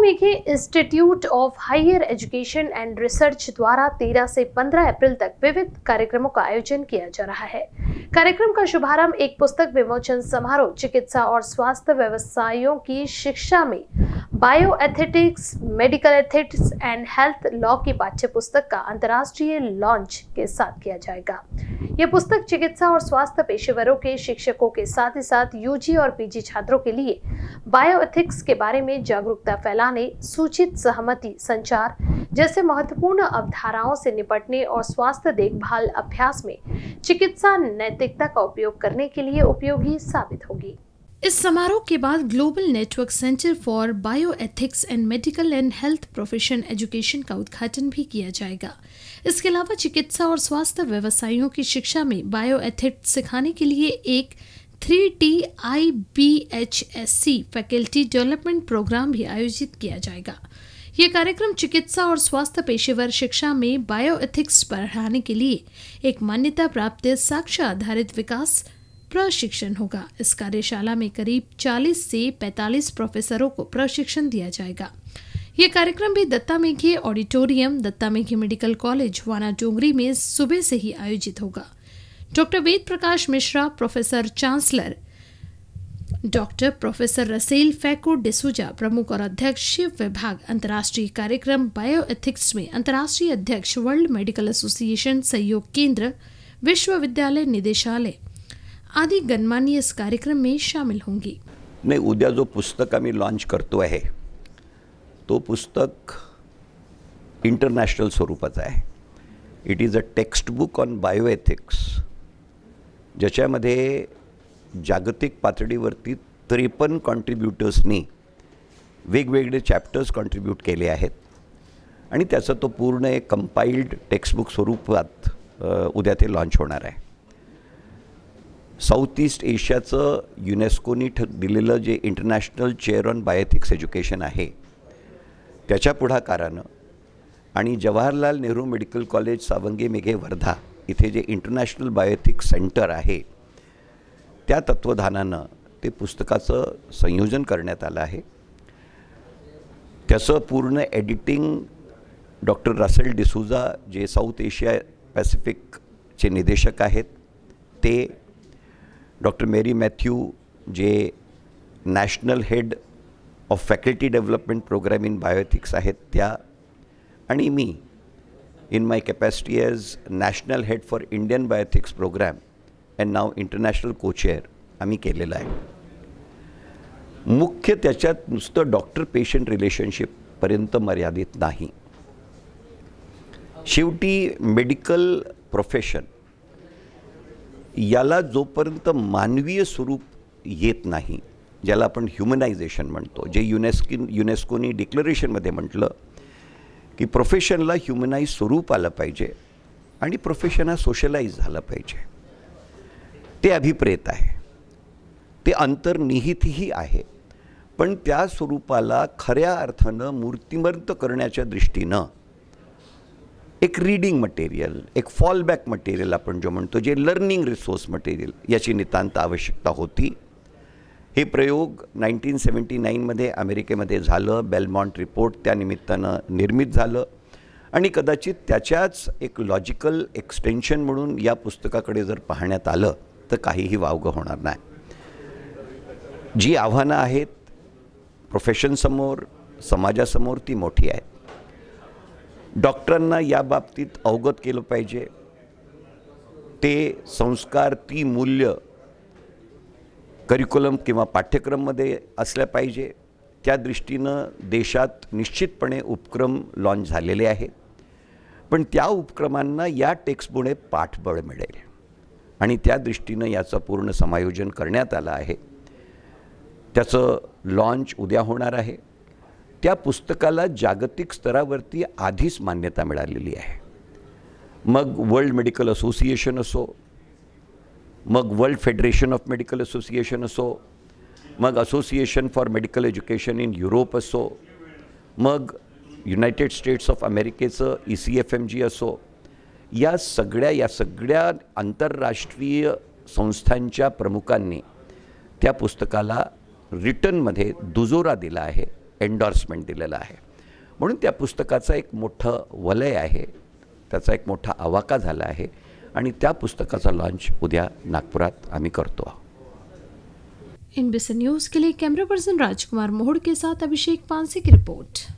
Meghe institute of higher education and research द्वारा 13 से 15 अप्रैल तक विविध कार्यक्रमों का आयोजन किया जा रहा है। कार्यक्रम का शुभारंभ एक पुस्तक विमोचन समारोह, चिकित्सा और स्वास्थ्य व्यवसायों की शिक्षा में bioethics medical ethics and health law की पाठ्य पुस्तक का अंतर्राष्ट्रीय लॉन्च के साथ किया जाएगा। यह पुस्तक चिकित्सा और स्वास्थ्य पेशेवरों के, शिक्षकों के साथ ही साथ यूजी और पीजी छात्रों के लिए बायो एथिक्स के बारे में जागरूकता फैलाने, सूचित सहमति संचार जैसे महत्वपूर्ण अवधाराओं से निपटने और स्वास्थ्य देखभाल अभ्यास में चिकित्सा नैतिकता का उपयोग करने के लिए उपयोगी साबित होगी। इस समारोह के बाद global network centre for bioethics and medical and health profession education का उद्घाटन भी किया जाएगा। इसके अलावा चिकित्सा और स्वास्थ्य व्यवसायियों की शिक्षा में बायो एथिक्स सिखाने के लिए एक three T I B H S C faculty development programme भी आयोजित किया जाएगा। ये कार्यक्रम चिकित्सा और स्वास्थ्य पेशेवर शिक्षा में बायो एथिक्स बढ़ाने के लिए एक मान्यता प्राप्त साक्ष्य आधारित विकास प्रशिक्षण होगा। इस कार्यशाला में करीब 40 से 45 प्रोफेसरों को प्रशिक्षण दिया जाएगा। ये कार्यक्रम भी Datta Meghe auditorium, Datta Meghe medical college, Wanadongri में सुबह से ही आयोजित होगा। Doctor Ved Prakash Mishra, professor chancellor, doctor professor Russell phaco D'Souza, प्रमुख और अध्यक्ष शिव विभाग, अंतर्राष्ट्रीय कार्यक्रम बायो एथिक्स में अंतर्राष्ट्रीय अध्यक्ष वर्ल्ड मेडिकल एसोसिएशन, सहयोग केंद्र, विश्वविद्यालय निदेशालय। आदि गणमान्य इस कार्यक्रम में शामिल होंगी। नाही उद्या जो पुस्तक आम्ही लॉन्च करतो आहे तो पुस्तक इंटरनॅशनल स्वरूपाचा आहे. It is a textbook on bioethics ज्याच्यामध्ये जागतिक पातळीवरती त्रेपन्न कॉन्ट्रीब्युटर्सनी वेगवेगळे चॅप्टर्स कॉन्ट्रीब्यूट केले आहेत. आणि त्याचं तो पूर्ण एक कंपाईल्ड टेक्स्टबुक स्वरूपात उद्या ते लॉन्च होणार आहे. साऊथ ईस्ट एशियाचं युनेस्कोनी ठ दिलेलं जे international chair on bioethics education आहे त्याच्या पुढाकारानं आणि जवाहरलाल नेहरू मेडिकल कॉलेज सावंगी मेघे वर्धा इथे जे इंटरनॅशनल बायोथिक्स सेंटर आहे त्या तत्त्वधानानं ते पुस्तकाचं संयोजन करण्यात आलं आहे. त्याचं पूर्ण एडिटिंग डॉक्टर रसेल डिसुजा जे साऊथ एशिया पॅसिफिकचे निदेशक आहेत ते डॉक्टर मेरी मॅथ्यू जे national head of faculty development programme in bioethics आहेत त्या आणि मी in my capacity as national head for Indian bioethics programme and now international cochair आम्ही केलेलं आहे. मुख्य त्याच्यात नुसतं डॉक्टर पेशंट रिलेशनशिपपर्यंत मर्यादित नाही. शेवटी मेडिकल प्रोफेशन याला जोपर्यंत मानवीय स्वरूप येत नाही ज्याला आपण ह्युमनायझेशन म्हणतो जे युनेस्की युनेस्कोनी डिक्लरेशनमध्ये म्हटलं की प्रोफेशनला ह्युमनाईज स्वरूप आलं पाहिजे आणि प्रोफेशन हा सोशलाईज झालं पाहिजे. ते अभिप्रेत आहे. ते अंतर्निहितही आहे. पण त्या स्वरूपाला खऱ्या अर्थानं मूर्तिमंत करण्याच्या दृष्टीनं एक रीडिंग मटेरियल एक फॉलबॅक मटेरियल आपण जो म्हणतो जे लर्निंग रिसोर्स मटेरियल याची नितांत आवश्यकता होती. हे प्रयोग नाईन्टीन सेवन्टी नाईनमध्ये अमेरिकेमध्ये झालं बेलमॉन्ट रिपोर्ट त्या निमित्तानं निर्मित झालं. आणि कदाचित त्याच्याच एक लॉजिकल एक्सटेन्शन म्हणून या पुस्तकाकडे जर पाहण्यात आलं तर काहीही वावगं होणार नाही. जी आव्हानं आहेत प्रोफेशनसमोर समाजासमोर ती मोठी आहेत डॉक्टरांना या बाबतीत अवगत केलं पाहिजे. ते संस्कार ती मूल्य करिक्युलम किंवा पाठ्यक्रममध्ये असल्या पाहिजे. त्या दृष्टीनं देशात निश्चितपणे उपक्रम लॉन्च झालेले आहेत. पण त्या उपक्रमांना या टेक्स्टमुळे पाठबळ मिळेल. आणि त्या दृष्टीनं याचं पूर्ण समायोजन करण्यात आलं आहे. त्याचं लॉन्च उद्या होणार आहे. त्या पुस्तकाला जागतिक स्तरावरती आधीच मान्यता मिळालेली आहे. मग वर्ल्ड मेडिकल असोसिएशन असो मग world federation of medical association असो मग association for medical education in Europe असो मग युनायटेड स्टेट्स ऑफ अमेरिकेचं E C F M G असो या सगळ्या या सगळ्या आंतरराष्ट्रीय संस्थांच्या प्रमुखांनी त्या पुस्तकाला रिटर्नमध्ये दुजोरा दिला आहे. एन्डॉर्समेंट दिलेलं आहे. म्हणून त्या पुस्तकाचं एक मोठं वलय आहे. त्याचा एक मोठा आवाका झाला आहे. आणि त्या पुस्तकाचा लॉन्च उद्या नागपुरात आम्ही करतो इन न्यूज के लिए कैमरा पर्सन राजकुमार मोहड़ के साथ अभिषेक पांसे की रिपोर्ट।